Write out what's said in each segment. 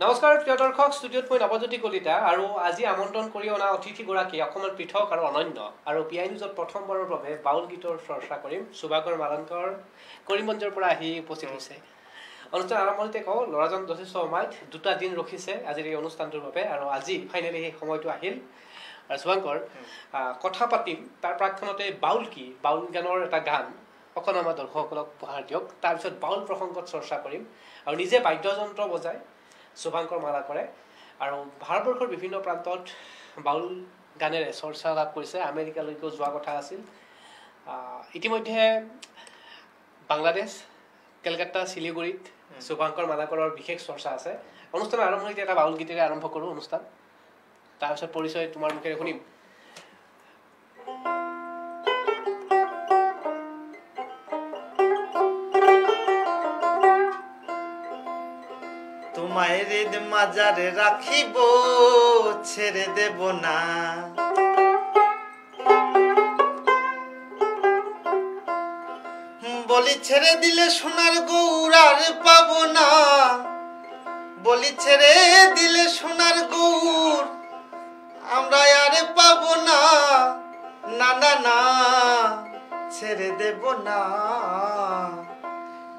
নমস্কাৰ প্ৰিয় দৰ্শক ষ্টুডিঅ'ত মই নৱজ্যোতি কলিতা আৰু আজি আমন্ত্ৰণ কৰি অনা অতিথিগৰাকী অকণমান পৃথক আৰু অনন্য আৰু পি আই নিউজত প্ৰথমবাৰৰ বাবে বাউল গীতৰ চৰ্চা কৰিম। সুভাকৰ মালংকৰ কৰিমগঞ্জৰ পৰা আহি উপস্থিত হৈছে। অনুষ্ঠান আৰম্ভণিতে কওঁ ল'ৰাজন যথেষ্ট অমায়িত দুটা দিন ৰখিছে আজিৰ এই অনুষ্ঠানটোৰ বাবে আৰু আজি ফাইনেলি সেই সময়টো আহিল। আৰু শুভাংকৰ কথা পাতিম। তাৰ প্ৰাক্ষণতে বাউল কি বাউল গানৰ এটা গান। অকণ আমাৰ দৰ্শকসকলক উপহাৰ দিয়ক। তাৰপিছত বাউল প্ৰসংগত চৰ্চা কৰিম। আৰু নিজে বাদ্যযন্ত্ৰ বজায়। শুভাংকৰ মালা কৰে। আৰু ভাৰতবৰ্ষৰ বিভিন্ন প্ৰান্তত বাউল গানেৰে চৰ্চা লাভ কৰিছে। আমেৰিকালৈকেও যোৱা কথা আছিল। ইতিমধ্যে বাংলাদেশ কেলকাতা শিলিগুৰিত শুভাংকৰ মালাকৰৰ বিশেষ চৰ্চা আছে। অনুষ্ঠানৰ আৰম্ভণিতে এটা বাউল গীতেৰে আৰম্ভ কৰোঁ অনুষ্ঠান। তাৰপিছত পৰিচয় তোমাৰ মুখেৰে শুনিম। তোমায় হৃদ মাজারে রাখিব, ছেড়ে দেব না। বলি ছেড়ে দিলে সোনার গৌরার পাবো না। বলি ছেড়ে দিলে সোনার গৌর আমরা আর পাবো না। না না না, ছেড়ে দেব না।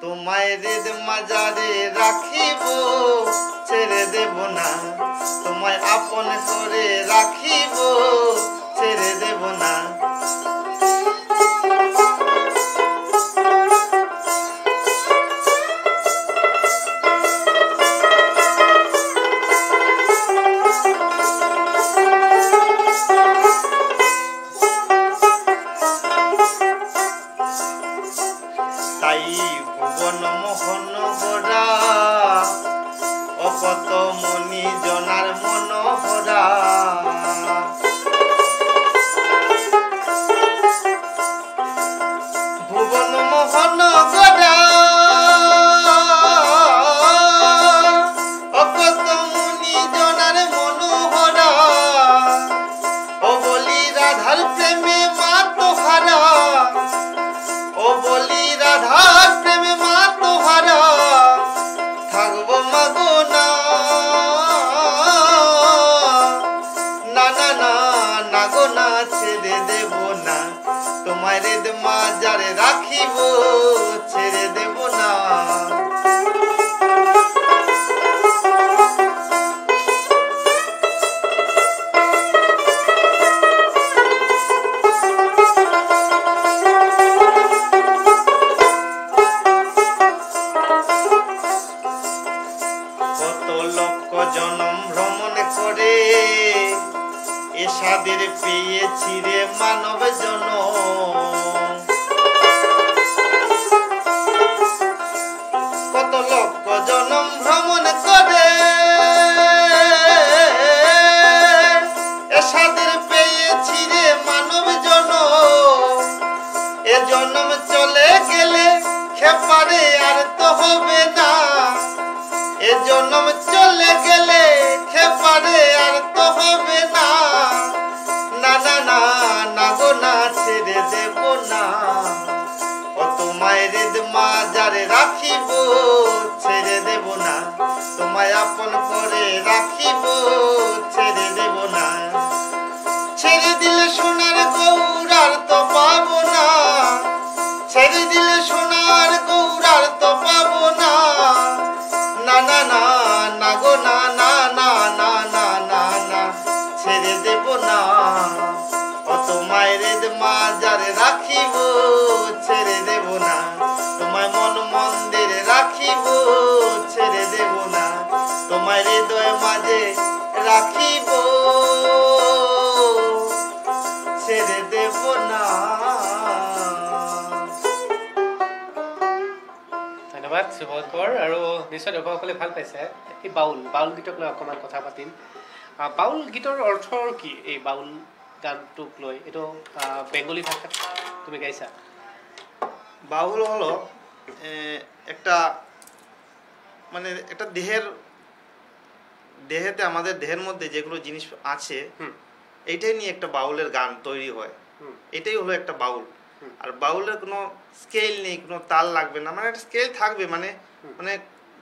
তোমায় হৃদ মাজারে রাখিব ছেড়ে দেব না। তোমায় আপন করে রাখিব ছেড়ে দেব না। মাজারে রাখিব, ছেড়ে দেব না। কত লক্ষ জনম ভ্রমণ করে, এ পেয়েছি রে মানব জন খেপারে আর তো হবে না। এ জন্ম চলে গেলে খেপারে আর তো হবে না। না না না না গো, না ছেড়ে দেব না। ও তোমায় হৃদ মাজারে রাখিব, ছেড়ে দেব না। তোমায় আপন করে রাখিব, ছেড়ে দেব না। ছেড়ে দিলে সোনার গৌরার তো পাবো না। ছেড়ে দিলে সোনার রাখিব। ছেড়ে দেব না। ধন্যবাদ শুভঙ্কৰ আৰু নিশ্চয় দৰ্শকসকলে ভালো পাইছে। এই বাউল বাউল গীতক লৈ অকণমান কথা পাতিম। বাউল গীতৰ অৰ্থ কি এই বাউল গানটোক লৈ? এইটো বেংগলী ভাষাত তুমি গাইছা? বাউল হলো এ, একটা মানে একটা দেহের দেহেতে আমাদের দেহের মধ্যে যেগুলো জিনিস আছে হুম। এইটাই নিয়ে একটা বাউলের গান তৈরি হয়। এটাই হলো একটা বাউল। আর বাউলের কোনো স্কেল নেই কোনো তাল লাগবে না। মানে একটা স্কেল থাকবে মানে মানে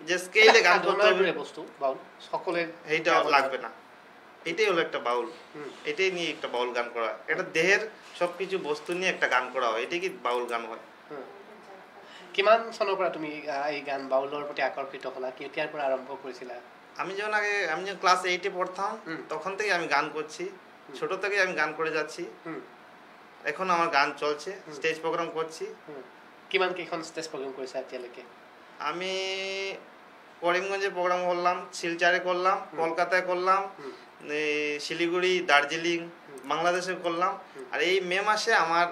যে স্কেলে গান করতে হবে। বস্তু বাউল। সকলোৱে এইটা লাগবে না। এটাই হলো একটা বাউল। এটাই নিয়ে একটা বাউল গান করা। এটা দেহের সবকিছু বস্তু নিয়ে একটা গান করা হয়। এটাই কি বাউল গান হয়। কিমান চনৰ পৰা তুমি এই গান বাউলৰ প্ৰতি আকৰ্ষিত হ'লা? কেতিয়াৰ পৰা আৰম্ভ কৰিছিলা? আমি যখন আগে আমি যখন ক্লাস এইটে পড়তাম তখন থেকে আমি গান করছি। ছোট থেকে আমি গান করে যাচ্ছি। এখন আমার গান চলছে স্টেজ প্রোগ্রাম করছি। কিমান কেইখন ষ্টেজ প্ৰগ্ৰেম কৰিছা এতিয়ালৈকে আমি করিমগঞ্জে প্রোগ্রাম করলাম শিলচারে করলাম কলকাতায় করলাম শিলিগুড়ি দার্জিলিং বাংলাদেশে করলাম। আর এই মে মাসে আমার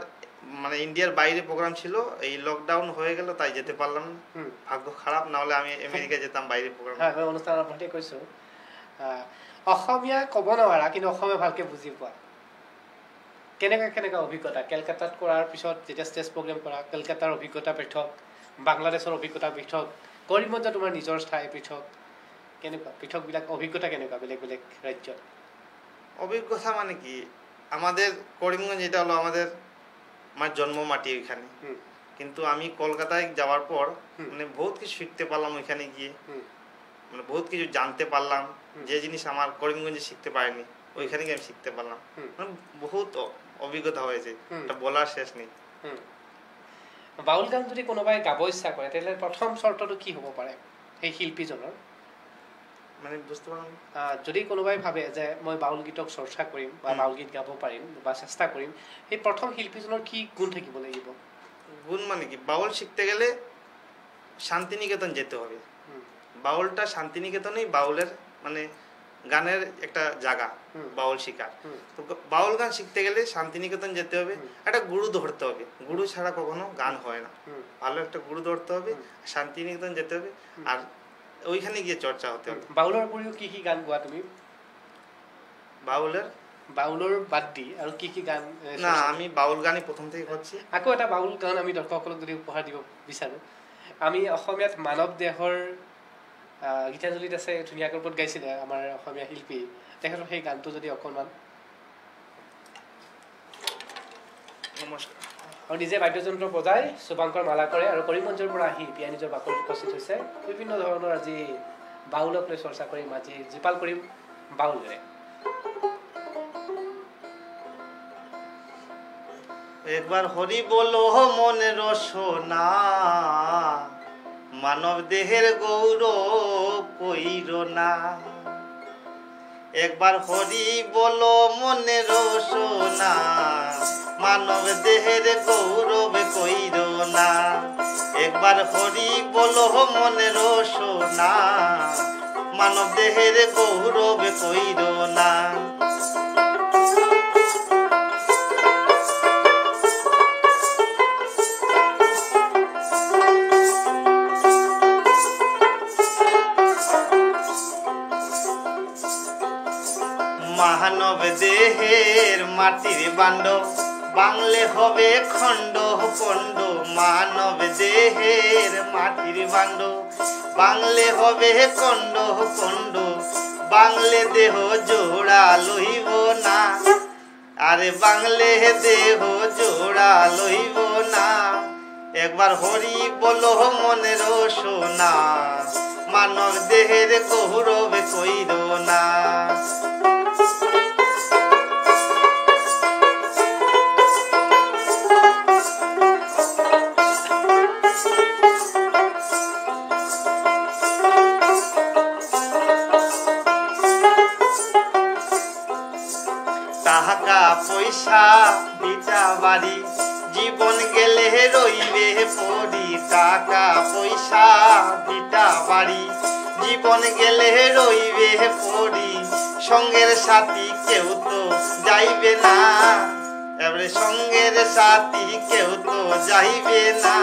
মানে ইন্ডিয়ার বাইরে প্রোগ্রাম ছিল এই লকডাউন হয়ে গেল তাই যেতে পারলাম ভাগ্য খারাপ না হলে আমি আমেরিকা যেতাম বাইরে প্রোগ্রাম হয় মই অনুষ্ঠান আৰম্ভতে কৈছোঁ অসমীয়া ক'ব নোৱাৰা কিন্তু অসমীয়া ভালকৈ বুজি পোৱা। কেনেকুৱা কেনেকুৱা অভিজ্ঞতা? কেলকাতাত কৰাৰ পিছত যেতিয়া ষ্টেজ প্ৰগ্ৰেম কৰা কেলকাতাৰ অভিজ্ঞতা পৃথক বাংলাদেশৰ অভিজ্ঞতা পৃথক কৰিমগঞ্জত তোমাৰ নিজৰ ঠাই পৃথক কেনেকুৱা? পৃথকবিলাক অভিজ্ঞতা কেনেকুৱা বেলেগ বেলেগ ৰাজ্যত? অভিজ্ঞতা মানে কি? আমাদের করিমগঞ্জ এটা হলো আমাদের আমার জন্ম মাটি ওইখানে। কিন্তু আমি কলকাতায় যাওয়ার পর মানে বহুত কিছু শিখতে পারলাম ওইখানে গিয়ে। মানে বহুত কিছু জানতে পারলাম। যে জিনিস আমার করিমগঞ্জে শিখতে পারিনি ওইখানে গিয়ে আমি শিখতে পারলাম। মানে বহুত অভিজ্ঞতা হয়েছে। এটা বলার শেষ নেই। হুম। বাউল গান যদি কোনোবাই গাব ইচ্ছা কৰে তেতিয়াহ'লে প্ৰথম চৰ্তটো কি হ'ব পাৰে? সেই শিল্পীজনৰ? মানে বুঝতে পারলাম যদি কোনোবাই ভাবে যে মই বাউল গীতক চৰ্চা কৰিম বা বাউল গীত গাব পাৰিম বা চেষ্টা কৰিম সেই প্ৰথম শিল্পীজনৰ কি গুণ থাকিব লাগিব? গুণ মানে কি? বাউল শিখতে গেলে শান্তিনিকেতন যেতে হবে। বাউলটা শান্তিনিকেতনেই বাউলের মানে গানের একটা জায়গা বাউল শিকার। তো বাউল গান শিখতে গেলে শান্তিনিকেতন যেতে হবে। একটা গুরু ধরতে হবে। গুরু ছাড়া কখনো গান হয় না। ভালো একটা গুরু ধরতে হবে শান্তিনিকেতন যেতে হবে। আর ওইখানে গিয়ে চৰ্চা হতে হবে। বাউলৰ উপৰিও কি কি গান গোৱা তুমি? বাউলেৰ? বাউলৰ বাদ দি আৰু কি কি গান না আমি বাউল গানই প্ৰথম থেকে কৰছি। আকৌ এটা বাউল গান আমি দৰ্শকসকলক যদি উপহাৰ দিব বিচাৰোঁ। আমি অসমীয়াত মানৱ দেহৰ গীতাঞ্জলিত আছে ধুনীয়াকৈ ওপৰত গাইছিলে আমাৰ অসমীয়া শিল্পী। তেখেতৰ সেই গানটো যদি অকণমান নমস্কাৰ। আৰু নিজে বাদ্যযন্ত্ৰ বজাই শুভাংকৰ মালা কৰে আৰু কৰিমগঞ্জৰ পৰা আহি পিয়া নিজৰ বাকৰিত উপস্থিত হৈছে। বিভিন্ন ধৰণৰ আজি বাউলক লৈ চৰ্চা কৰিম আজি জীপাল কৰিম বাউলেৰে। একবার হরি বলো মনে রসনা মানব দেহের গৌরব কইর না একবার হরি বলো মনে রসনা মানব দেহের গৌরব কইর না। একবার হরি বলো মনে রসনা মানব দেহের গৌরব কইর না। মানব দেহের মাটির বান্ড বাংলে হবে খণ্ড খণ্ড, মানব দেহের মাটির বান্ড বাংলে হবে খণ্ড খণ্ড, বাংলে দেহ জোড়া লইব না। আরে বাংলে দেহ জোড়া লইব না। একবার হরি বলো মনের সোনা, মানব দেহের গৌরব কইর না। পয়সা, বিটা বাড়ি। জীবন গেলে রইবে পড়ি টাকা পয়সা, বিটা বাড়ি। জীবন গেলে রইবে পড়ি, সঙ্গের সাথী কেউ তো যাইবে না। এবারে সঙ্গের সাথী কেউ তো যাইবে না।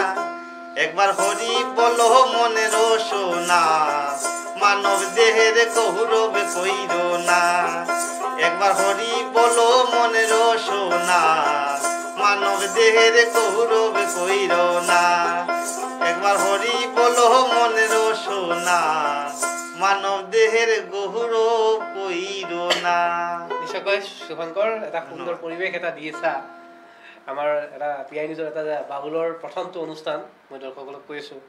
একবার হরি বলো মনের সোনা, মানব দেহের গৌরব কইর না। একবার হরি বলো, মনের সোনা, মানব দেহের গৌরব কইর না। একবার হরি বলো, মনের সোনা, মানব দেহের গৌরব কইর না। শুভংকৰ এটা সুন্দৰ পৰিৱেশ এটা দি আছা আমাৰ এটা পি আই নিউজৰ এটা যে বাহুলৰ প্ৰথমটো অনুষ্ঠান, মই দৰ্শকসকলক কৈ আছোঁ।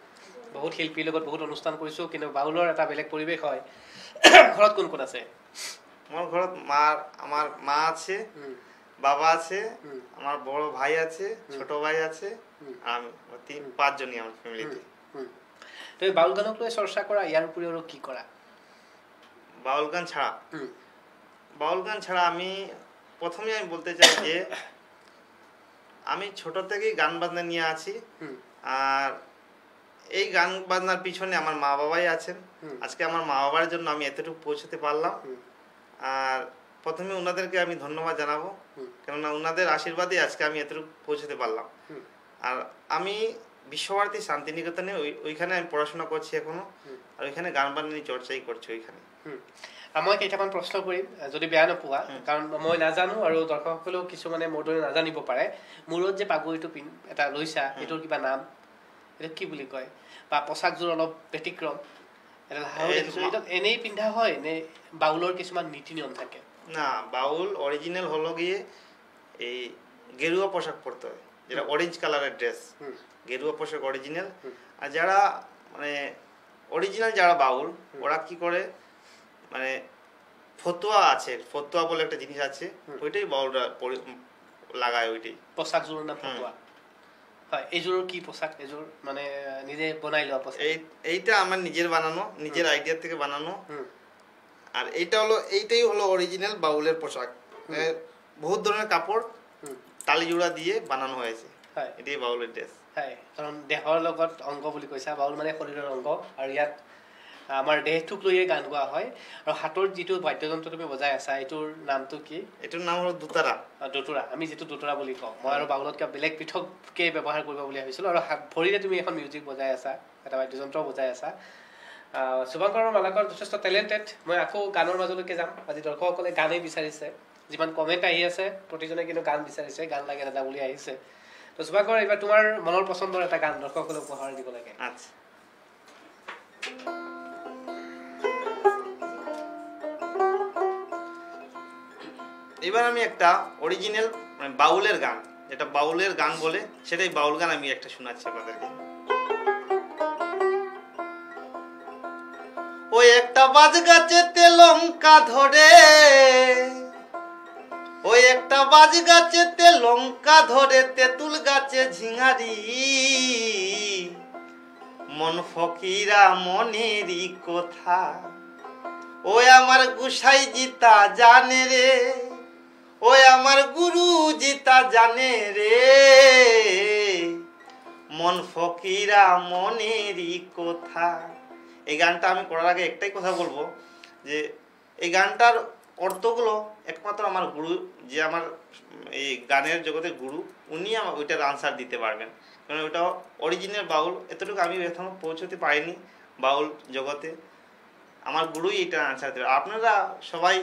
বহুত শিল্পীৰ লগত বহুত অনুষ্ঠান কৰিছোঁ, কিন্তু বাউলৰ এটা বেলেগ পৰিৱেশ হয়। ঘৰত কোন কোন আছে? আমার ঘরত মার আমার মা আছে বাবা আছে আমার বড় ভাই আছে ছোট ভাই আছে আমি আমার তিন পাঁচজনই আমার ফ্যামিলিতে তুমি বাউল গানক লৈ চৰ্চা কৰা ইয়াৰ উপৰিও আৰু কি কৰা বাউল গান ছাড়া। বাউল গান ছাড়া আমি প্রথমে আমি বলতে চাই যে আমি ছোট থেকেই গান বাজনা নিয়ে আছি। হুম, আর এই গান বাজনার পিছনে আমার মা বাবাই আছেন আজকে আমার মা বাবার জন্য আমি এতটুকু পৌঁছতে পারলাম। আর প্রথমে ওনাদেরকে আমি ধন্যবাদ জানাব। কেননা ওনাদের আশীর্বাদে আজকে আমি এতটুকু পৌঁছতে পারলাম। আর আমি বিশ্বভারতী শান্তিনিকেতনে ওই ওইখানে আমি পড়াশোনা করছি এখনও। আর ওইখানে গান বাজনা নিয়ে চর্চাই করছি ওইখানে। মই কেইটামান প্ৰশ্ন কৰিম যদি বেয়া নোপোৱা। কাৰণ মই নাজানো আৰু দৰ্শকসকলেও কিছুমানে মোৰ দৰে নাজানিব পাৰে। মূৰত যে পাগুৰিটো পিন এটা লৈছা সেইটোৰ কিবা নাম এইটো কি বুলি কয়? বা পোচাকযোৰ অলপ ব্যতিক্ৰম। এনেই পিন্ধা হয় নে বাউলৰ কিছুমান নীতি নিয়ম থাকে? না বাউল অরিজিনাল হলো গিয়ে এই গেরুয়া পোশাক পরতে হয় যেটা অরেঞ্জ কালারের ড্রেস গেরুয়া পোশাক অরিজিনাল আর যারা মানে অরিজিনাল যারা বাউল ওরা কি করে? মানে ফতুয়া আছে ফতুয়া বলে একটা জিনিস আছে ওইটাই বাউলরা লাগায় ওইটাই। পোচাকযোৰৰ নাম হুম। ফটোৱা হয় এইযোৰৰ কি পোচাক এইযোৰ মানে নিজে বনাই লোৱা পোচাক এই এইটা আমার নিজের বানানো নিজের আইডিয়া থেকে বানানো। আর এইটা হলো এইটাই হলো অরিজিনাল বাউলের পোশাক বহুত ধরনের কাপড় তালি জোড়া দিয়ে বানানো হয়েছে হয়। এটাই বাউলের ড্রেস হয় কাৰণ দেহৰ লগত অংগ বুলি কৈছা বাউল মানে শৰীৰৰ অংগ। আৰু ইয়াত আমাৰ দেহটোক লৈয়ে গান গোৱা হয়। আৰু হাতৰ যিটো বাদ্যযন্ত্ৰ তুমি বজাই আছা এইটোৰ নামটো কি? এটাৰ নাম হলো আহ, দোতোৰা। আমি যিটো দোতোৰা বুলি কওঁ মই আৰু বাউলত কিবা বেলেগ পৃথককে ব্যৱহাৰ কৰিব বুলি ভাবিছিলোঁ আৰু হাত- ভৰিৰে তুমি এখন মিউজিক বজাই আছা এটা বাদ্যযন্ত্ৰ বজাই আছা। শুভংকৰ মালাকৰ যথেষ্ট টেলেণ্টেড মই আকৌ গানৰ মাজলৈকে যাম। আজি দৰ্শকসকলে গানেই বিচাৰিছে। যিমান কমেণ্ট আহি আছে প্ৰতিজনে কিন্তু গান বিচাৰিছে গান লাগে দাদা বুলি আহিছে। তো শুভাংকৰ এইবাৰ তোমাৰ মনৰ পচন্দৰ এটা গান দৰ্শকসকলে উপহাৰ দিব লাগে। আচ্ছা। এবার আমি একটা অরিজিনাল মানে বাউলের গান, যেটা বাউলের গান বলে, সেটাই বাউল গান আমি একটা শোনাচ্ছি আপনাদেরকে। ওই একটা বাজ গাছেতে লঙ্কা ধরে, ওই একটা বাজ গাছেতে লঙ্কা ধরে তেঁতুল গাছে ঝিঙারি। মন ফকিরা মনেরই কথা ও আমার গুসাই জিতা জানে রে। ওই আমার গুরু জিতা জানে রে। মন ফকিরা মনেরই কথা। এই গানটা আমি করার আগে একটাই কথা বলব, যে এই গানটার অর্থগুলো একমাত্র আমার গুরু, যে আমার এই গানের জগতের গুরু, উনি আমার ওইটার আনসার দিতে পারবেন। কারণ ওইটা অরিজিনাল বাউল, এতটুকু আমি এখনও পৌঁছতে পারিনি বাউল জগতে। আমার গুরুই এটা আনসার দেবে। আপনারা সবাই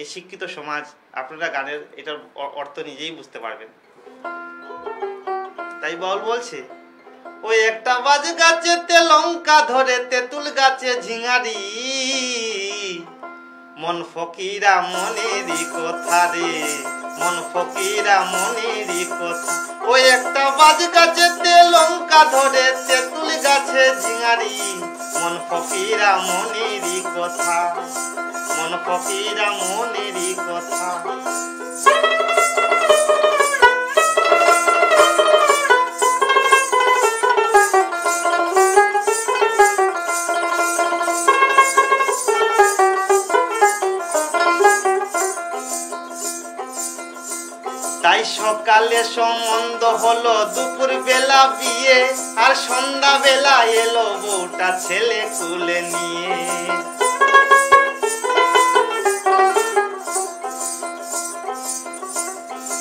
এই শিক্ষিত সমাজ আপনারা গানের এটার অর্থ নিজেই বুঝতে পারবেন। তাই বল বলছে, ওই একটা বাজ গাছেতে লঙ্কা ধরে তেঁতুল গাছে ঝিঙারি। মন ফকিরা মনেরই কথা রে। মন ফকিরা মনিরি কথা। ওই একটা বাজ গাছেতে লঙ্কা ধরে তেঁতুল গাছে ঝিঙারি। মন ফকিরা মনিরি কথা। মন ফকিরা মনিরি কথা। সকালে সম্বন্ধ হলো দুপুর বেলা বিয়ে, আর সন্ধ্যা বেলা এলো বউটা ছেলে কুলে নিয়ে।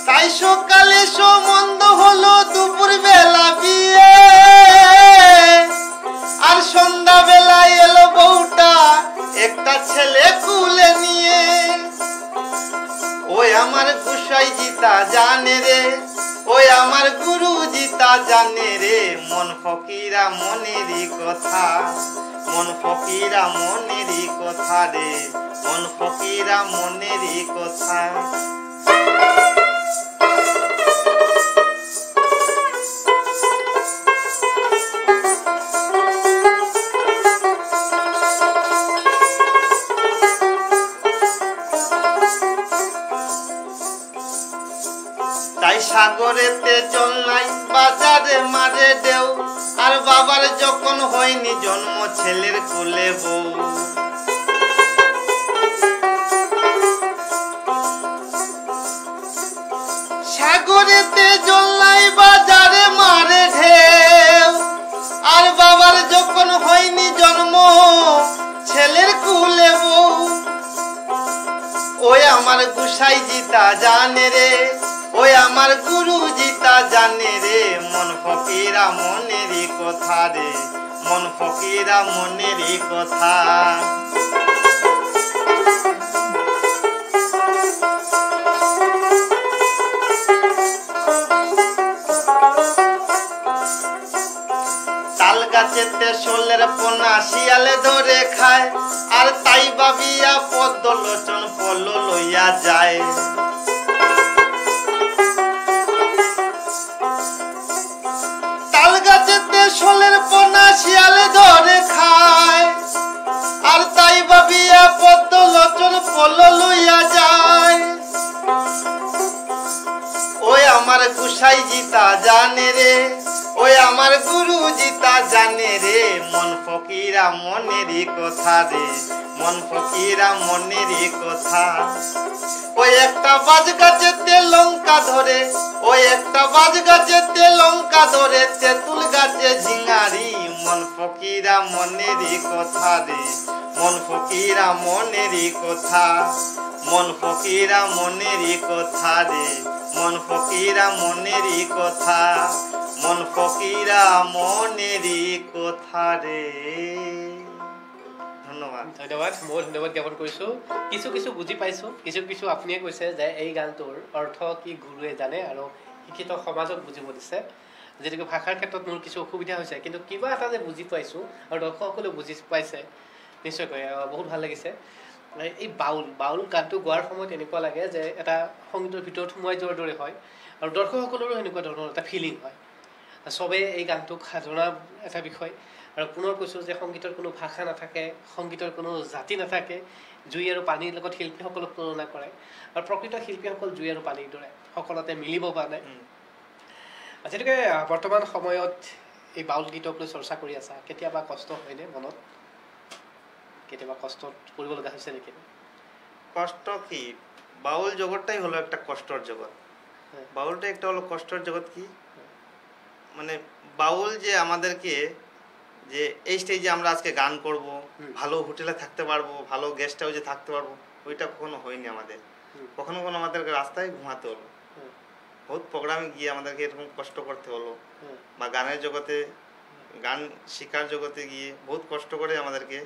তাই সকালে সম্বন্ধ হলো দুপুর বেলা বিয়ে, আর সন্ধ্যা বেলা এলো বউটা, একটা ছেলে কুলে নিয়ে। ওই আমার গুসাই জিতা জানে রে, ওই আমার গুরু জিতা জানে রে। মন ফকিরা মনেরই কথা, মন ফকিরা মনেরই কথা রে, মন ফকিরা মনেরই কথা। সাগরেতে জল বাজারে মারে দেও। আর বাবার যখন হয়নি জন্ম, ছেলের কোলে বউ। সাগরেতে জল নাই বাজারে মারে ঢেউ। আর বাবার যখন হয়নি জন্ম, ছেলের কুলে বউ। ওই আমার গুসাই জিতা জানে রে। আমার গুরু জিতা জানে রে। মন ফকিরা মনেরই কথা রে। মন ফকিরা মনেরই কথা। গাছেতে পোনা শিয়ালে ধরে খায়, আর তাই বাবিয়া পদ্ম লোচন পল লইয়া যায়। ধরে খায়। আর তাই পদ্ম লোচন পল লইয়া যায়। ওই আমার জিতা জানে রে, ওই আমার গুরু জিতা জানে রে। মন ফকিরা মনেরই কথা রে, মন ফকিরা মনেরই কথা। ওই একটা বাজ গাছেতে লঙ্কা ধরে, ওই একটা বাজ গাছেতে লঙ্কা ধরে, তেঁতুল গাছে ঝিঙারি মন ফকিরা মনেরই কথা রে মন ফকিরা মনেরই কথা। মন ফকিরা মনেরই কথা রে মন ফকিরা মনেরই কথা। মন ফকিরা মনেরই কথা রে ধন্যবাদ। ধন্যবাদ মই ধন্যবাদ জ্ঞাপন কৰিছোঁ। কিছু কিছু বুজি পাইছোঁ। কিছু কিছু আপুনিয়ে কৈছে যে এই গানটোৰ অৰ্থ কি গুৰুৱে জানে আৰু শিক্ষিত সমাজক বুজিব দিছে। যিহেতুকে ভাষাৰ ক্ষেত্ৰত মোৰ কিছু অসুবিধা হৈছে কিন্তু কিবা এটা যে বুজি পাইছোঁ আৰু দৰ্শকসকলেও বুজি পাইছে নিশ্চয়কৈ বহুত ভাল লাগিছে। এই- বাউল বাউল গানটো গোৱাৰ সময়ত এনেকুৱা লাগে যে এটা সংগীতৰ ভিতৰত সোমাই যোৱাৰ দৰে হয় আৰু দৰ্শকসকলৰো এনেকুৱা ধৰণৰ এটা ফিলিং হয়। চবে এই গানটোক সাধনা এটা বিষয়। আৰু পুনৰ কৈছোঁ যে সংগীতৰ কোনো ভাষা নাথাকে সংগীতৰ কোনো জাতি নাথাকে জুই আৰু পানীৰ লগত শিল্পীসকলক তুলনা কৰে। আৰু প্ৰকৃত শিল্পীসকল জুই আৰু পানীৰ দৰে সকলোতে মিলিব পৰা নাই। যিহেতুকে আহ, বৰ্তমান সময়ত এই বাউল গীতক লৈ চৰ্চা কৰি আছা কেতিয়াবা কষ্ট হয়নে মনত? কেতিয়াবা কষ্টত কৰিব লগা হৈছে নেকি? কষ্ট কি? বাউল জগৎটাই হলো একটা কষ্টর জগৎ হ্যাঁ। বাউলটা একটা হলো কষ্টর জগৎ কি? মানে বাউল যে আমাদেরকে যে এই স্টেজে আমরা আজকে গান করব ভালো হোটেলে থাকতে পারব ভালো গেস্ট হাউসে থাকতে পারব ওইটা কখনো হয়নি আমাদের। কখনো কখনো আমাদেরকে রাস্তায় ঘুমাতে হলো। বহুত প্রোগ্রামে গিয়ে আমাদেরকে এরকম কষ্ট করতে হলো। বা গানের জগতে গান শিকার জগতে গিয়ে বহুত কষ্ট করে আমাদেরকে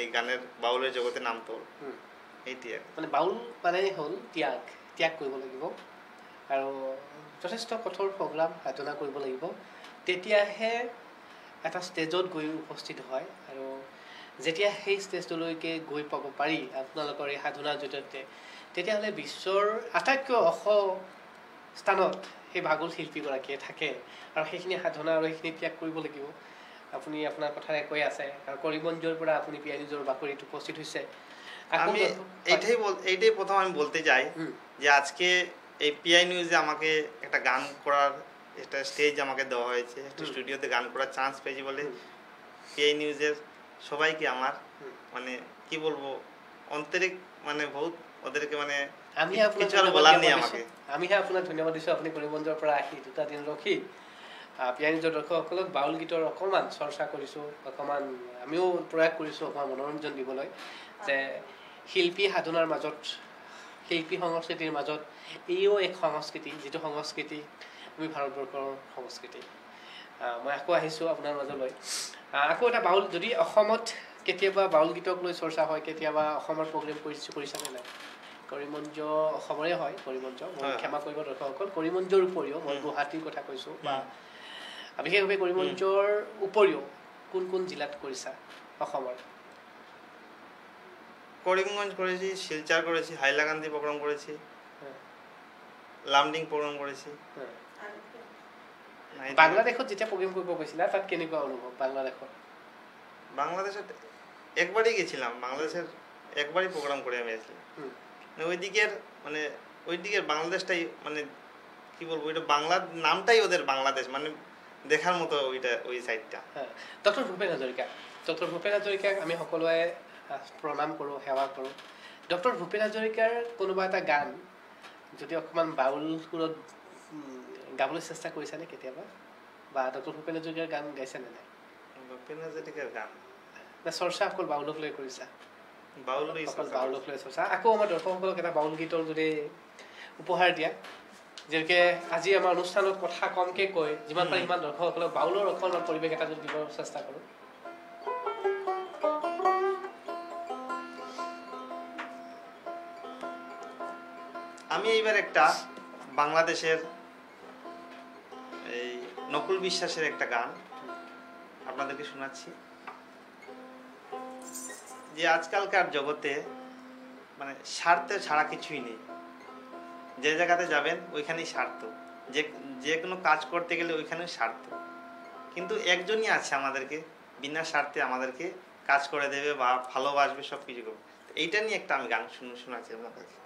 এই গানের বাউলের জগতে নামতে হলো। এইটি মানে বাউল মানে হ'ল ত্যাগ ত্যাগ কৰিব লাগিব। আৰু যথেষ্ট কঠোৰ প্ৰগ্ৰাম সাধনা কৰিব লাগিব। তেতিয়াহে এটা ষ্টেজত গৈ উপস্থিত হয়। আৰু যেতিয়া সেই ষ্টেজটোলৈকে গৈ পাব পাৰি আপোনালোকৰ এই সাধনাৰ জৰিয়তে তেতিয়াহ'লে বিশ্বৰ আটাইতকৈ ওখ স্থানত সেই ভাগল শিল্পীগৰাকীয়ে থাকে আৰু সেইখিনি সাধনা আৰু সেইখিনি ত্যাগ কৰিব লাগিব। আপুনি আপোনাৰ কথাৰে কৈ আছে। আৰু কৰিমগঞ্জৰ পৰা আপুনি পিয়ানিজৰ বাকৰিত উপস্থিত হৈছে। আমি এইটাই এইটাই প্রথম আমি বলতে চাই যে আজকে এই পিআই নিউজে আমাকে একটা গান করার একটা স্টেজ আমাকে দেওয়া হয়েছে একটা। স্টুডিওতে গান করার চান্স পেয়েছি বলে। পিআই নিউজের সবাইকে আমার মানে কি বলব অন্তরিক মানে বহুত ওদেরকে মানে আমিহে আপোনাক ধন্যবাদ দিছোঁ। আমাকে। আমিহে আপোনাক ধন্যবাদ দিছোঁ আপুনি কৰিমগঞ্জৰ পৰা আহি দুটা দিন ৰখি পিয়ানিজৰ দৰ্শকসকলক বাউল গীতৰ অকণমান চৰ্চা কৰিছোঁ অকণমান আমিও প্ৰয়াস কৰিছোঁ অকণমান মনোৰঞ্জন দিবলৈ যে শিল্পী সাধনাৰ মাজত শিল্পী সংস্কৃতিৰ মাজত এইও এক সংস্কৃতি যিটো সংস্কৃতি আমি ভাৰতবৰ্ষৰ সংস্কৃতি মই আকৌ আহিছোঁ আপোনাৰ মাজলৈ আকৌ এটা বাউল যদি অসমত কেতিয়াবা বাউল গীতক লৈ চৰ্চা হয় কেতিয়াবা অসমৰ প্ৰগ্ৰেম কৰিছে কৰিছানে নাই কৰিমঞ্জ অসমৰে হয় কৰিমঞ্জ মই ক্ষমা কৰিব দৰ্শকসকল কৰিমঞ্জৰ উপৰিও মই গুৱাহাটীৰ কথা কৈছোঁ বা বিশেষভাৱে কৰিমঞ্জৰ উপৰিও কোন কোন জিলাত কৰিছা অসমৰ? করিমগঞ্জ করেছি শিলচর করেছি হাইলাকান্দি প্রোগ্রাম করেছি লামডিং প্রোগ্রাম করেছি বাংলাদেশত যেতিয়া প্ৰগ্ৰেম কৰিব গৈছিলা তাত কেনেকুৱা অনুভৱ বাংলাদেশত বাংলাদেশে একবারই গেছিলাম। বাংলাদেশের একবারই প্রোগ্রাম করে আমি আসলাম মানে ওই দিকের মানে ওই দিকের বাংলাদেশটাই মানে কি বলব এটা বাংলা নামটাই ওদের বাংলাদেশ মানে দেখার মতো ওইটা ওই সাইডটা ডক্টৰ ভূপেন হাজৰিকা ডক্টৰ ভূপেন হাজৰিকাক আমি সকলোৱে প্ৰণাম কৰোঁ সেৱা কৰোঁ। ডক্টৰ ভূপেন হাজৰিকাৰ কোনোবা এটা গান যদি অকণমান বাউল সুৰত গাবলৈ চেষ্টা কৰিছেনে কেতিয়াবা? বা ডক্টৰ ভূপেন হাজৰিকাৰ গান গাইছেনে নাই? ভূপেন হাজৰিকাৰ গান? চৰ্চা অকল বাউলক লৈ কৰিছা? বাউল লৈ অকল বাউলক লৈ চৰ্চা আকৌ আমাৰ দৰ্শকসকলক এটা বাউল গীতৰ যদি উপহাৰ দিয়া যেনেকৈ আজি আমাৰ অনুষ্ঠানত কথা কমকৈ কৈ যিমান পাৰি সিমান দৰ্শকসকলক বাউলৰ অকণমান পৰিৱেশ এটা যদি দিব চেষ্টা কৰোঁ। আমি এইবার একটা বাংলাদেশের এই নকুল বিশ্বাসের একটা গান আপনাদেরকে শোনাচ্ছি। যে আজকালকার জগতে মানে স্বার্থে ছাড়া কিছুই নেই। যে জায়গাতে যাবেন, ওইখানেই স্বার্থ। যে যে কোনো কাজ করতে গেলে ওইখানে স্বার্থ। কিন্তু একজনই আছে আমাদেরকে, বিনা স্বার্থে আমাদেরকে কাজ করে দেবে বা ভালোবাসবে সব কিছু করবে। এইটা নিয়ে একটা আমি গান শুনে, শোনাচ্ছি আপনাদেরকে ও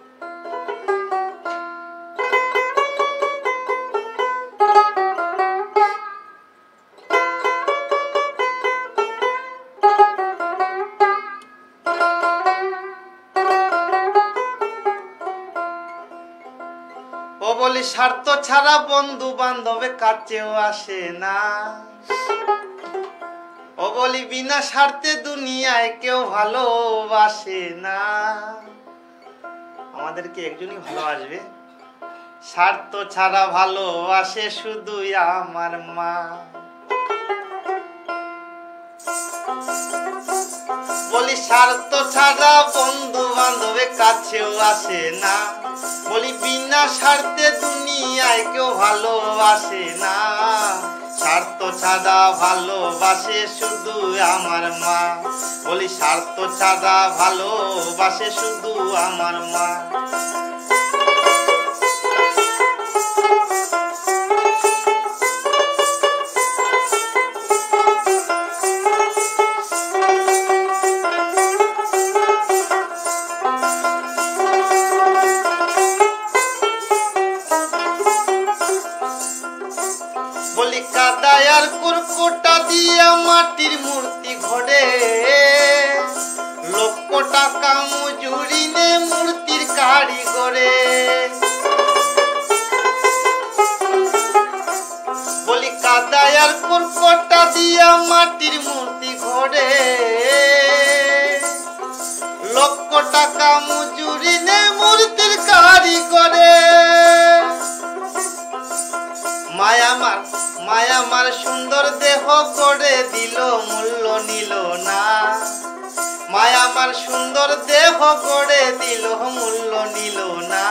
স্বার্থ ছাড়া বন্ধু বান্ধবে কাছেও আসে না। ও বলি বিনা স্বার্থে দুনিয়ায় কেউ ভালোবাসে না। আমাদেরকে একজনই ভালোবাসবে? স্বার্থ ছাড়া ভালোবাসে শুধু আমার মা। বলি স্বার্থ ছাড়া বন্ধু বান্ধবে কাছেও আসে না। বলি, বিনা স্বার্থে দুনিয়ায় কেউ ভালোবাসে না। স্বার্থ ছাড়া ভালোবাসে শুধু আমার মা। বলি, স্বার্থ ছাড়া ভালোবাসে শুধু আমার মা। মূর্তির কারিগরে বলি কাদায়ার কুরকুটা দিয়া মাটির মূর্তি ঘরে। লক্ষ টাকা মজুরি নে মূর্তির কারিগরে মায়ামার মায়ামার সুন্দর দেহ গড়ে দিল, মূল্য নিল না। মায়ামার সুন্দর দেহ গড়ে দিল, মূল্য নিল না।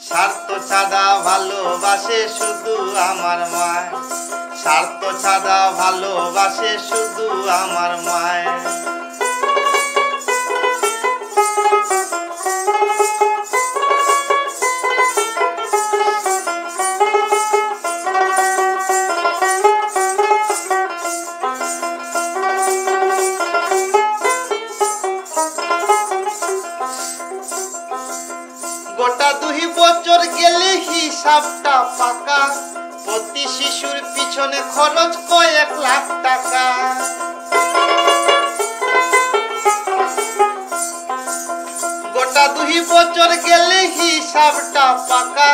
স্বার্থ ছাড়া ভালোবাসে শুধু আমার মায়। স্বার্থ ছাড়া ভালোবাসে শুধু আমার মায়। হিসাবটা পাকা। প্রতি শিশুর পিছনে খরচ কয়েক লাখ টাকা। গোটা দুই বছর গেলে হিসাবটা পাকা।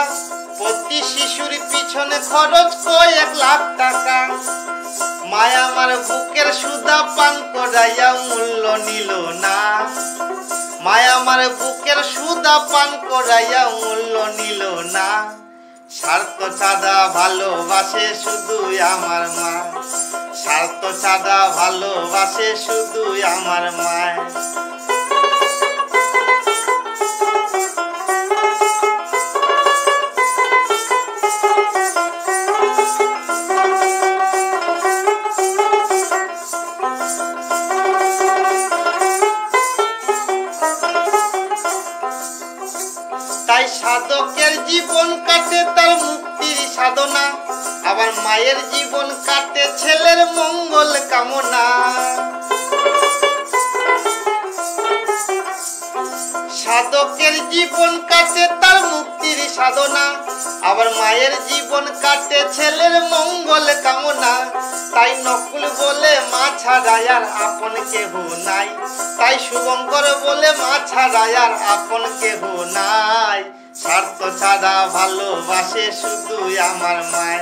প্রতি শিশুর পিছনে খরচ কয়েক লাখ টাকা। মায়া আমার বুকের সুদা পান করাইয়া মূল্য নিল না। মায়া আমার বুকের সুদা পান করাইয়া মূল্য নিল না। স্বার্থ ছাড়া ভালোবাসে শুধু আমার মা। স্বার্থ ছাড়া ভালোবাসে শুধু আমার মায়। সাধনা আবার মায়ের জীবন কাটে ছেলের মঙ্গল কামনা। সাধকের জীবন কাটে তার মুক্তির সাধনা। আবার মায়ের জীবন কাটে ছেলের মঙ্গল কামনা। তাই নকুল বলে মা ছাড়া আর আপন কেহ নাই। তাই শুভঙ্কর বলে মা ছাড়া আর আপন কেহ নাই। স্বার্থ ছাড়া ভালোবাসে শুধু আমার মায়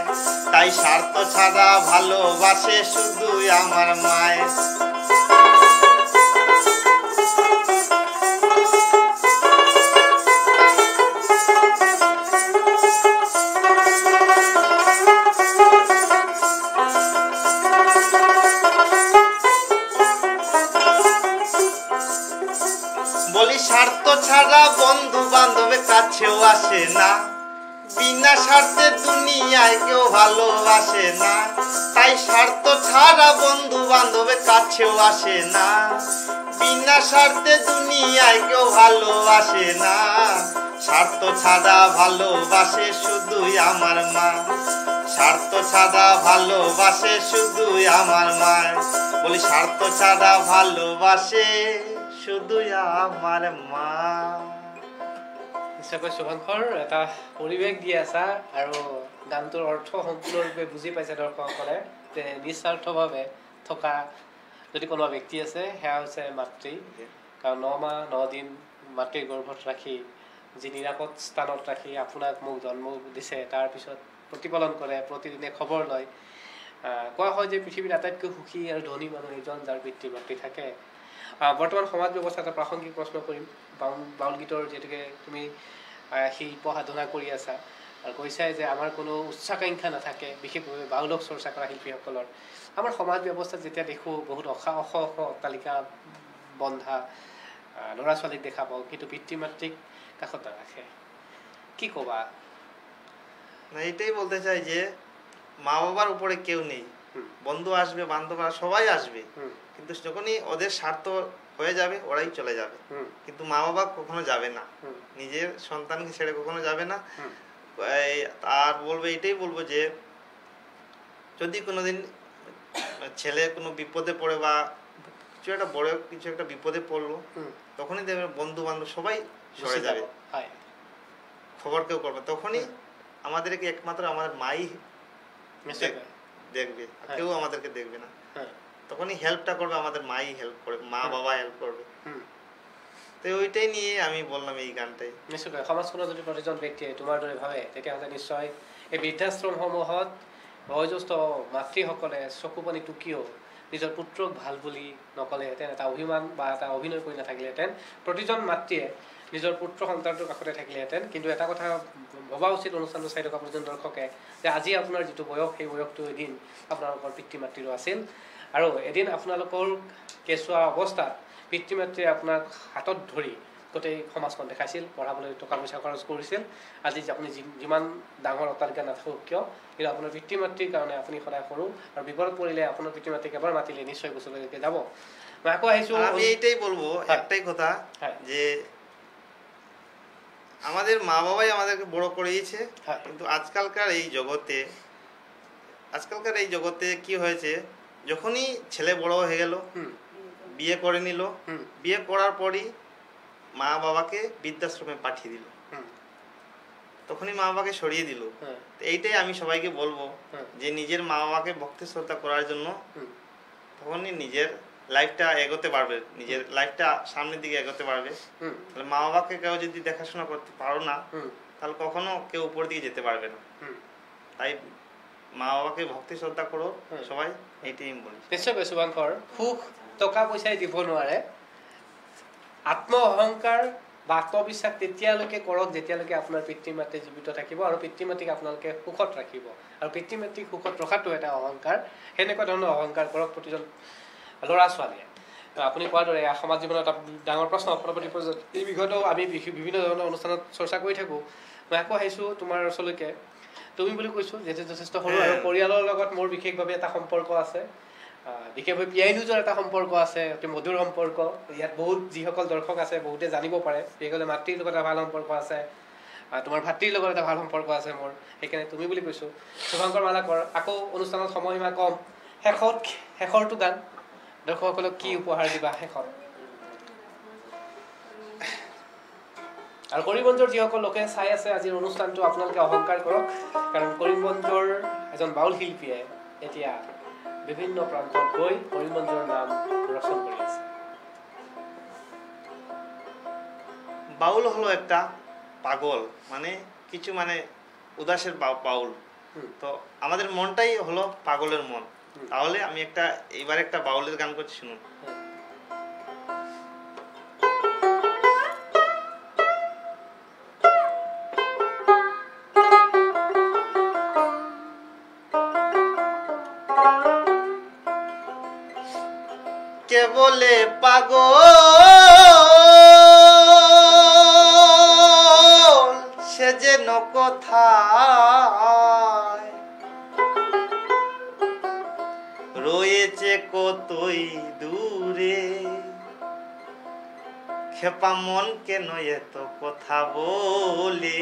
তাই স্বার্থ ছাড়া ভালোবাসে শুধু আমার মায় স্বার্থ ছাড়া বন্ধু বান্ধবের কাছেও আসে না। বিনা স্বার্থে দুনিয়ায় কেউ ভালোবাসে না। তাই স্বার্থ ছাড়া বন্ধু বান্ধবের কাছেও আসে না। বিনা স্বার্থে দুনিয়ায় কেউ ভালোবাসে না। স্বার্থ ছাড়া ভালোবাসে শুধুই আমার মা। স্বার্থ ছাড়া ভালোবাসে শুধুই আমার মা বলি, স্বার্থ ছাড়া ভালোবাসে শুধুই আমাৰ মা। নিশ্চয়কৈ শুভঙ্কৰ এটা পৰিৱেশ দি আছা আৰু গানটোৰ অৰ্থ সম্পূৰ্ণৰূপে বুজি পাইছে দৰ্শকসকলে যে নিস্বাৰ্থভাৱে থকা যদি কোনোবা ব্যক্তি আছে সেয়া হৈছে মাতৃ। কাৰণ ন মাহ ন দিন মাতৃৰ গৰ্ভত ৰাখি যি নিৰাপদ স্থানত ৰাখি আপোনাক মোক জন্ম দিছে তাৰপিছত প্ৰতিপালন কৰে প্ৰতিদিনে খবৰ লয়। কোৱা হয় যে পৃথিৱীৰ আটাইতকৈ সুখী আৰু ধনী মানুহ এইজন যাৰ পিতৃ মাতৃ থাকে। বৰ্তমান সমাজ ব্যৱস্থাত এটা প্ৰাসংগিক প্ৰশ্ন কৰিম। বাউল বাউল গীতৰ যিহেতুকে তুমি শিল্প সাধনা কৰি আছা আৰু কৈছাই যে আমাৰ কোনো উচ্চাকাংক্ষা নাথাকে বিশেষভাৱে বাউলক চৰ্চা কৰা শিল্পীসকলৰ। আমাৰ সমাজ ব্যৱস্থাত যেতিয়া দেখোঁ বহুত অসা অস অস অট্টালিকা বন্ধা ল'ৰা ছোৱালীক দেখা পাওঁ কিন্তু পিতৃ মাতৃক কাষত নাৰাখে। কি ক'বা? না এটাই বলতে চাই যে মা বাবাৰ উপৰে কেউ নেই। বন্ধু আসবে বান্ধব আসবে, সবাই আসবে। কিন্তু যখনই ওদের স্বার্থ হয়ে যাবে ওরাই চলে যাবে। কিন্তু মা বাবা কখনো যাবে না। নিজের সন্তানকে ছেড়ে কখনো যাবে না। আর বলব এটাই বলব যে যদি কোনোদিন ছেলে কোনো বিপদে পড়ে বা কিছু একটা বড় কিছু একটা বিপদে পড়ল। তখনই দেখবে বন্ধু বান্ধব সবাই সরে যাবে। খবর কেউ করবে তখনই আমাদেরকে একমাত্র আমাদের মাই দেখবে হ্যাঁ। কেউ আমাদেরকে দেখবে না। হ্যাঁ। তখনই হেল্পটা করবে আমাদের মাই হেল্প করবে মা বাবা হেল্প করবে। তো ওইটাই নিয়ে আমি বললাম এই গানটাই। নিশ্চয়কৈ সমাজখনৰ যদি প্ৰতিজন ব্যক্তিয়ে তোমাৰ দৰে ভাবে তেতিয়াহ'লে নিশ্চয় এই বৃদ্ধাশ্ৰমসমূহত বয়োজ্যেষ্ঠ মাতৃসকলে চকু পানী টুকিও নিজৰ পুত্ৰক ভালো বুলি নকলেহেঁতেন এটা অভিমান বা এটা অভিনয় কৰি নাথাকিলেহেঁতেন প্ৰতিজন মাতৃয়ে নিজৰ পুত্ৰ সন্তানটোৰ কাষতে থাকিলেহেঁতেন কিন্তু এটা কথা ভবা উচিত অনুষ্ঠানটো চাই থকা প্ৰতিজন দৰ্শকে যে আজি আপোনাৰ যিটো বয়স সেই বয়সটো এদিন আপোনালোকৰ পিতৃ মাতৃৰো আছিল আৰু এদিন আপোনালোকৰ কেঁচুৱা অৱস্থাত পিতৃ মাতৃয়ে আপোনাক হাতত ধৰি গোটেই সমাজখন দেখাইছিল পঢ়াবলৈ টকা পইচা খৰচ কৰিছিল আজি যে আপুনি যিমান ডাঙৰ অট্টালিকা নাথাকক কিয় কিন্তু আপোনাৰ পিতৃ মাতৃৰ কাৰণে আপুনি সদায় সৰু আৰু বিপদত পৰিলে আপোনাৰ পিতৃ মাতৃক এবাৰ মাতিলে নিশ্চয় গোচৰলৈকে যাব মই আকৌ আহিছোঁ আমি এইটাই বলবো। একটাই কথা। যে আমাদের মা বাবাই আমাদেরকে বড় করিয়েছে হ্যাঁ। কিন্তু আজকালকার এই জগতে আজকালকার এই জগতে কি হয়েছে যখনই ছেলে বড় হয়ে গেল বিয়ে করে নিল বিয়ে করার পরই মা বাবাকে বৃদ্ধাশ্রমে পাঠিয়ে দিল। তখনই মা বাবাকে সরিয়ে দিল। হ্যাঁ। এইটাই আমি সবাইকে বলব হ্যাঁ। যে নিজের মা বাবাকে ভক্তি শ্রদ্ধা করার জন্য তখনই নিজের লাইফটা এগোতে পারবে নিজের লাইফটা সামনের দিকে এগোতে পারবে। তাহলে মা বাবাকে কেউ যদি দেখাশোনা করতে পারো না তাহলে কখনো কেউ উপর দিকে যেতে পারবে না। তাই মা বাবাকে ভক্তি শ্রদ্ধা করো সবাই এইটাই আমি বলি। নিশ্চয়কৈ শুভাংকৰ সুখ টকা পইচাই দিব নোৱাৰে। আত্ম অহংকাৰ বা আত্মবিশ্বাস তেতিয়ালৈকে কৰক যেতিয়ালৈকে আপোনাৰ পিতৃ মাতৃ জীৱিত থাকিব আৰু পিতৃ মাতৃক আপোনালোকে সুখত ৰাখিব। আৰু পিতৃ মাতৃক সুখত ৰখাটো এটা অহংকাৰ। সেনেকুৱা ধৰণৰ অহংকাৰ কৰক প্ৰতিজন ল'ৰা ছোৱালীয়ে। আপুনি কোৱাৰ দৰে সমাজ জীৱনত ডাঙৰ প্ৰশ্ন পৰৱৰ্তী পৰ্যায়ত এই বিষয়টো আমি বিভি- বিভিন্ন ধৰণৰ অনুষ্ঠানত চৰ্চা কৰি থাকোঁ। মই আকৌ আহিছোঁ তোমাৰ ওচৰলৈকে। তুমি বুলি কৈছোঁ যিহেতু যথেষ্ট সৰু আৰু পৰিয়ালৰ লগত মোৰ বিশেষভাৱে এটা সম্পৰ্ক আছে। বিশেষভাৱে পি আই নিউজৰ এটা সম্পৰ্ক আছে অতি মধুৰ সম্পৰ্ক। ইয়াত বহুত যিসকল দৰ্শক আছে বহুতে জানিব পাৰে। বিশেষকৈ মাতৃৰ লগত এটা ভাল সম্পৰ্ক আছে। তোমাৰ ভাতৃৰ লগত এটা ভাল সম্পৰ্ক আছে মোৰ। সেইকাৰণে তুমি বুলি কৈছোঁ। শুভংকৰ মালাকৰ আকৌ অনুষ্ঠানত সময়সীমা কম। শেষত শেষৰটো গান। দৰ্শকসকলক কি উপহাৰ দিবা শেষত আৰু যিসকল লোকে চাই আছে আজিৰ অনুষ্ঠানটো আপোনালোকে অহংকাৰ কৰক কাৰণ এজন বাউল শিল্পীয়ে এতিয়া বিভিন্ন প্ৰান্তত গৈ নাম ৰচন কৰি আছে। বাউল হলো একটা পাগল মানে কিছু মানে উদাসের বাউল। তো আমাদের মনটাই হলো পাগলের মন। তাহলে আমি একটা, এবার একটা বাউলের গান করছি, শুনুন। কে বলে পাগল সে যেন কোথায় রয়েছে কতই দূরে। খেপা মন কেন এত কথা বলে?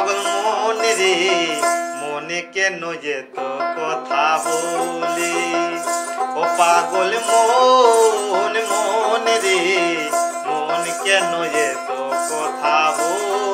পাগল মনে রে, মনে কেন যেত কথা বলে ও পাগল মন, মনে রে, মন কেন যেত কথা বলে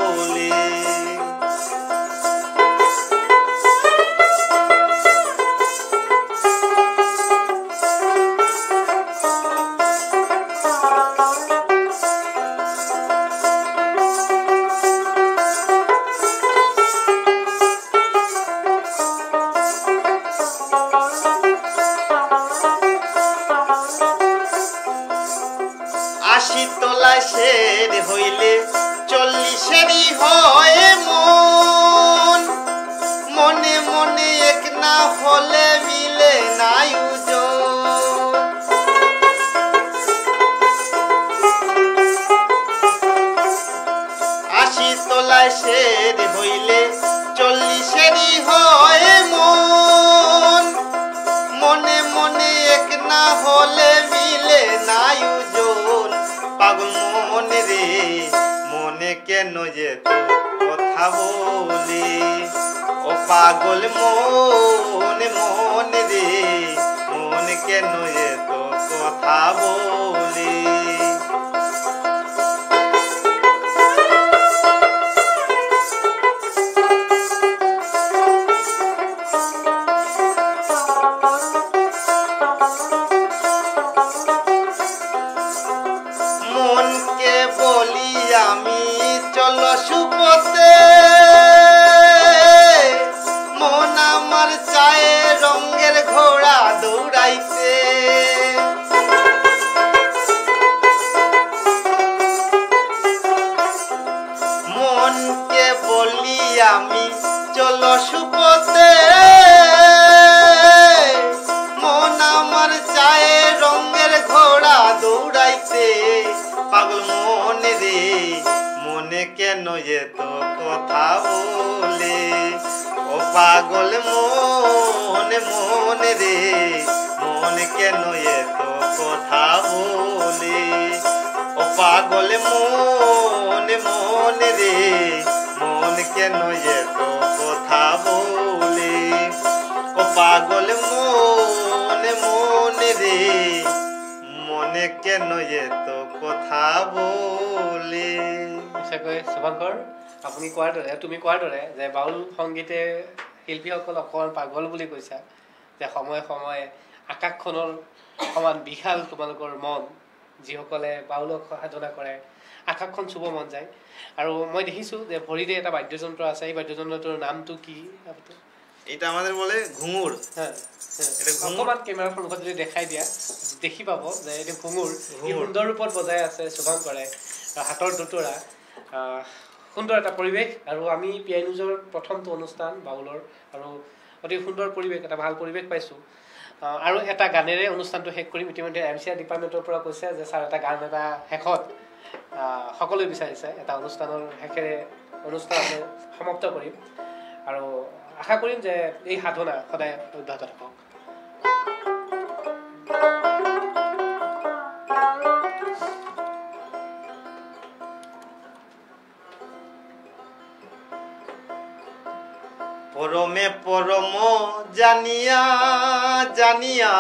কেন যেত কথা বলি? ও পাগল মন মন রে মন কেন যেত কথা বলি? কেন যেত কথা বলে? ও পাগল মনে মনে রে, মন কেন এত কথা বলে? ও পাগল মন মন রে, মন কেন এত কথা বলে? ও পাগল মন মন রে, মনে কেন এত কথা বলে? সঁচাকৈ শুভংকৰ আপুনি কোৱাৰ দৰে তুমি কোৱাৰ দৰে যে বাউল সংগীতে শিল্পীসকল অকণমান পাগল বুলি কৈছা যে সময়ে সময়ে আকাশখনৰ সমান বিশাল তোমালোকৰ মন যিসকলে বাউলক সাধনা কৰে আকাশখন চুব মন যায়। আৰু মই দেখিছোঁ যে ভৰিতে এটা বাদ্যযন্ত্ৰ আছে এই বাদ্যযন্ত্ৰটোৰ নামটো কি? এটা আমাদেৰ বলে ঘুঙুৰ ঘুঙুৰ? অকণমান কেমেৰাৰ সন্মুখত যদি দেখাই দিয়া দেখি পাব যে এইটো ঘুঙুৰ। সুন্দৰ ৰূপত বজাই আছে শুভংকৰে আৰু হাতৰ দুতৰা সুন্দৰ এটা পৰিৱেশ আৰু আমি পি আই নিউজৰ প্ৰথমটো অনুষ্ঠান বাউলৰ আৰু অতি সুন্দৰ পৰিৱেশ এটা ভাল পৰিৱেশ পাইছোঁ। আৰু এটা গানেৰে অনুষ্ঠানটো শেষ কৰিম। ইতিমধ্যে এম চি আৰ ডিপাৰ্টমেণ্টৰ পৰা কৈছে যে ছাৰ এটা গান এটা শেষত। সকলোৱে বিচাৰিছে এটা অনুষ্ঠানৰ শেষেৰে অনুষ্ঠান সমাপ্ত কৰিম। আৰু আশা কৰিম যে এই সাধনা সদায় অব্যাহত থাকক। জানিয়া জানিয়া,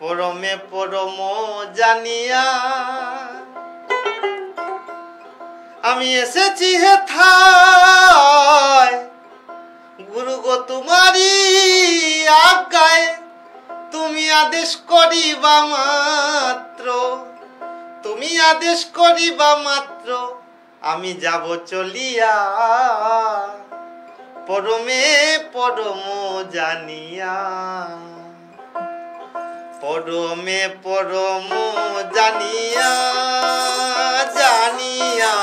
পরমে পরম জানিয়া। আমি এসেছি হে থায় গুরু গো তোমারি আজ্ঞায়, তুমি আদেশ করিবা মাত্র, তুমি আদেশ করিবা মাত্র, আমি যাব চলিয়া। পরমে পরম জানিয়া। পরমে পরম জানিয়া জানিয়া।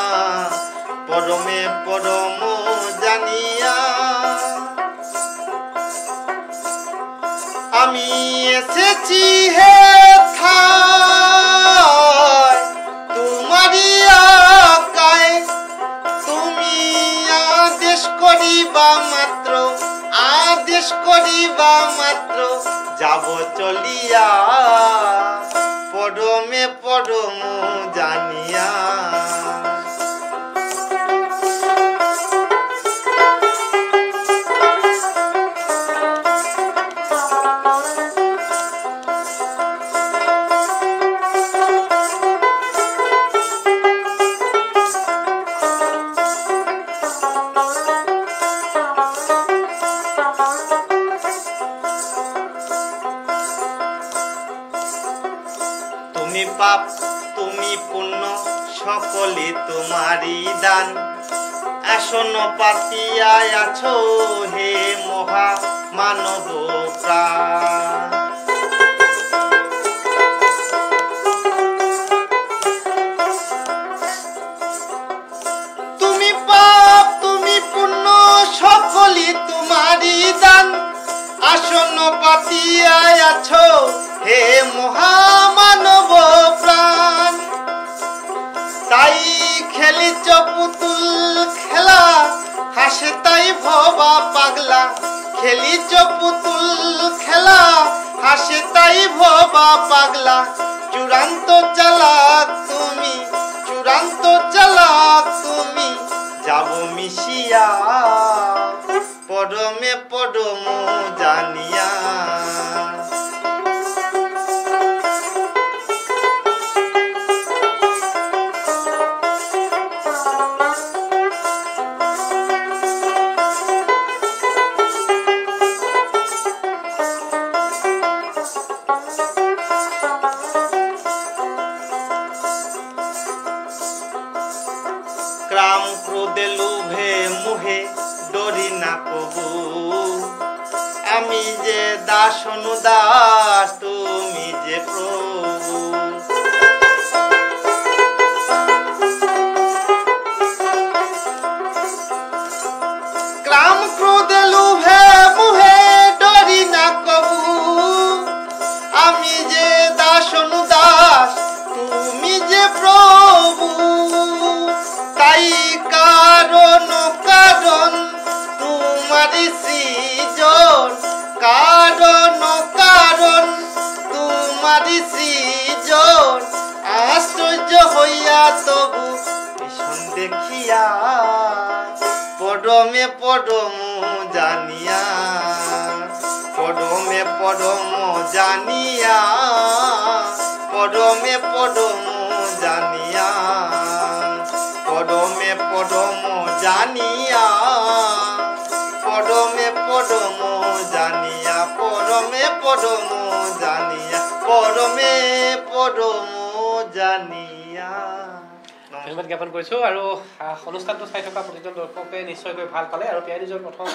পরমে পরম জানিয়া। আমি এসেছি হে আদেশ করিবা মাত্র আদেশ করিবা মাত্র যাব চলিয়া। পরমে পরম জানিয়া। সকলে তোমারই দান। আসন পাতিয়ায় আছো হে মহা মানব প্রাণ খেলিছ পুতুল খেলা, হাসে তাই ভবা পাগলা। চূড়ান্ত চালাক তুমি, চূড়ান্ত চালাক তুমি। যাব মিশিয়া, পরমে পরম জানিয়া। 다 দেখিয়া, পদমে পদম জানিয়া, পদমে পদম জানিয়া, পদমে পদম জানিয়া, পদমে পদম জানিয়া, পদমে পদম জানিয়া, পদমে পদম জানিয়া, পদমে পদম জানিয়া। ধন্যবাদ জ্ঞাপন কৰিছোঁ আৰু অনুষ্ঠানটো চাই থকা প্ৰতিজন দৰ্শকে নিশ্চয়কৈ ভাল পালে আৰু পিয়ানিজৰ প্ৰথম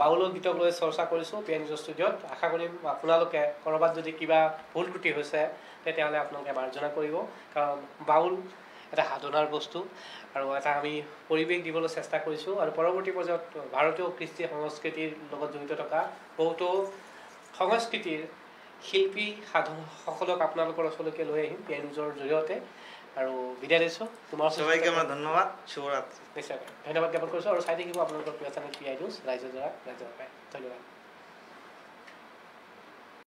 বাউলৰ গীতক লৈ চৰ্চা কৰিছোঁ পিয়ানিজৰ ষ্টুডিঅ'ত। আশা কৰিম আপোনালোকে ক'ৰবাত যদি কিবা ভুল ত্ৰুটি হৈছে তেতিয়াহ'লে আপোনালোকে মাৰ্জনা কৰিব। কাৰণ বাউল এটা সাধনাৰ বস্তু আৰু এটা আমি পৰিৱেশ দিবলৈ চেষ্টা কৰিছোঁ আৰু পৰৱৰ্তী পৰ্যায়ত ভাৰতীয় কৃষ্টি সংস্কৃতিৰ লগত জড়িত থকা বহুতো সংস্কৃতিৰ শিল্পী সাধকসকলক আপোনালোকৰ ওচৰলৈকে লৈ আহিম পিয়ানিজৰ জৰিয়তে। আৰু বিদায় দিছোঁ তোমাৰ সবাইকে আমাৰ ধন্যবাদ। শুভৰাত্ৰি নিশ্চয়কৈ ধন্যবাদ জ্ঞাপন কৰিছোঁ আৰু চাই থাকিব আপোনালোকৰ প্ৰিয় চেনেল পি আই নিউজ ৰাইজৰ দ্বাৰা ৰাইজৰ বাবে। ধন্যবাদ।